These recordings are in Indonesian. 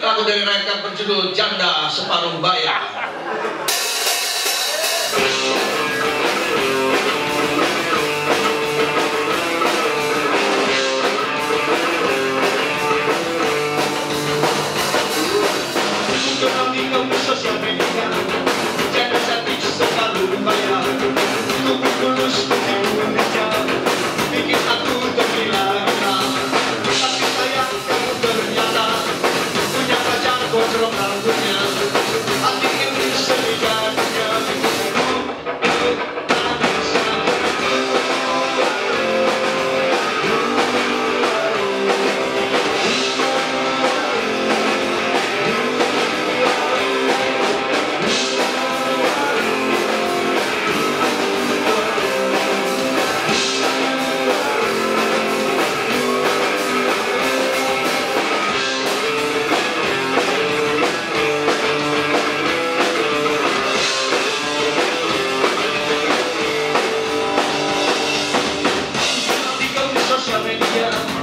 Lagu dari mereka berjudul Janda Separuh Bayar. Hallelujah. Sosial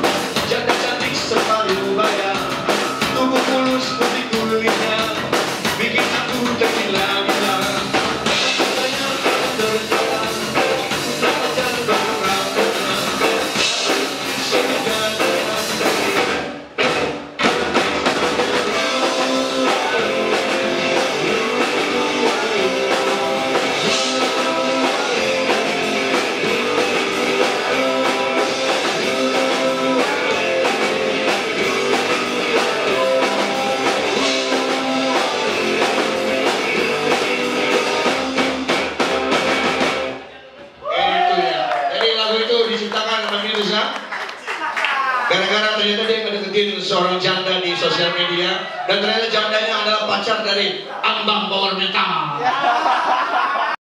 Gara-gara ternyata dia ngedeketin seorang janda di sosial media dan ternyata jandanya adalah pacar dari Ambang Power Metal.